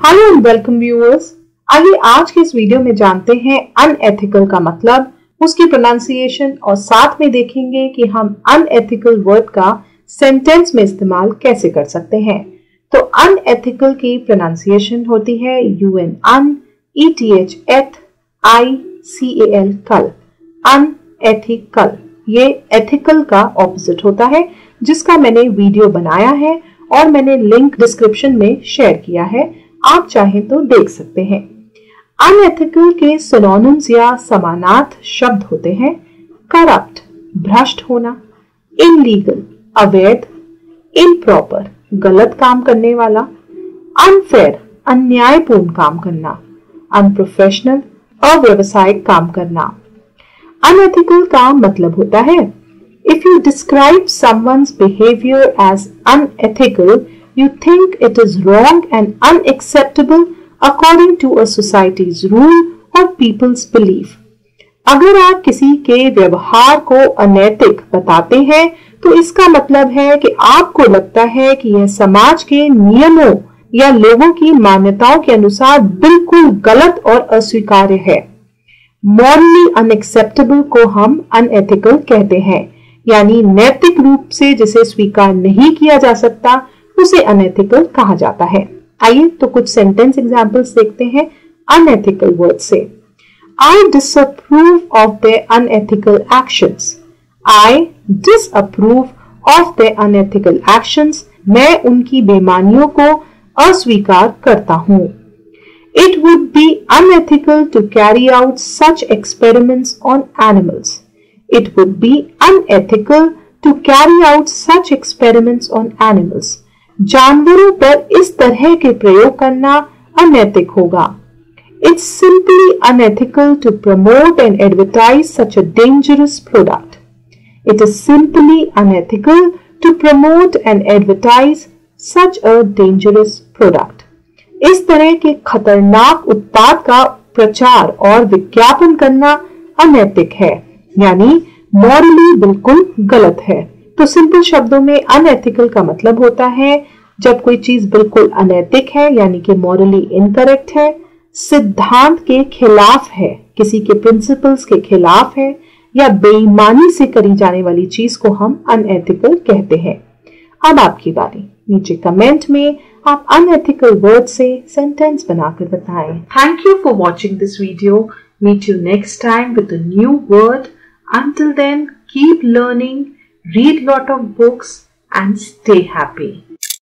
Hello and welcome viewers आइए आज के इस वीडियो में जानते हैं अनएथिकल का मतलब। उसकी प्रोनाउंसिएशन और साथ में देखेंगे कि हम अनएथिकल वर्ड का सेंटेंस में इस्तेमाल कैसे कर सकते हैं। तो अनएथिकल की प्रोनाउंसिएशन होती है U N un E T H eth I C A L cal. Unethical ये एथिकल का ऑपोजिट होता है, जिसका मैंने वीडियो बनाया है और मैंने लिंक डिस्क्रिप्शन में शेयर किया है। आप चाहें तो देख सकते हैं। अनएथिकल के सिनोनिम्स या समानार्थ शब्द होते हैं। करप्ट भ्रष्ट होना इनलीगल अवैध इम्प्रॉपर गलत काम करने वाला अनफेयर अन्यायपूर्ण काम करना अनप्रोफेशनल अव्यवसायिक काम करना। अनएथिकल का मतलब होता है if you describe someone's behaviour as unethical you think it is wrong and unacceptable according to a society's rule और पीपल्स बिलीफ अगर आप किसी के व्यवहार को अनैतिक बताते हैं तो इसका मतलब है कि आपको लगता है कि यह समाज के नियमों या लोगों की मान्यताओं के अनुसार बिल्कुल गलत और अस्वीकार्य है। मॉरली अनएक्सेप्टेबल को हम अनएथिकल कहते हैं, यानी नैतिक रूप से जिसे स्वीकार नहीं किया जा सकता उसे अनएथिकल कहा जाता है। आइए तो कुछ सेंटेंस एग्जाम्पल्स देखते हैं अनएथिकल वर्ड से। I disapprove of the unethical action I dis of the unethical action मैं उनकी बेमानियों को अस्वीकार करता हूँ। It would be unethical to carry out such experiment on animals it would be unethical to carry out such experiment on animals जानवरों पर इस तरह के प्रयोग करना अनैतिक होगा। It's simply unethical to promote and advertise such a dangerous product it is simply unethical to promote and advertise such a dangerous product इस तरह के खतरनाक उत्पाद का प्रचार और विज्ञापन करना अनैतिक है, यानी मॉरली बिल्कुल गलत है। तो सिंपल शब्दों में अनएथिकल का मतलब होता है, जब कोई चीज़ बिल्कुल अनैतिक है, यानी कि मॉरली इनकरेक्ट है, सिद्धांत के खिलाफ है, किसी के प्रिंसिपल्स के खिलाफ है, या बेईमानी से करी जाने वाली चीज़ को हम अनएथिकल कहते हैं। अब आपकी बारी। नीचे कमेंट में आप अनएथिकल वर्ड से सेंटेंस बनाकर बताएँ। Thank you for watching this video meet you next time with new word until then, keep learning. Read lot of books and stay happy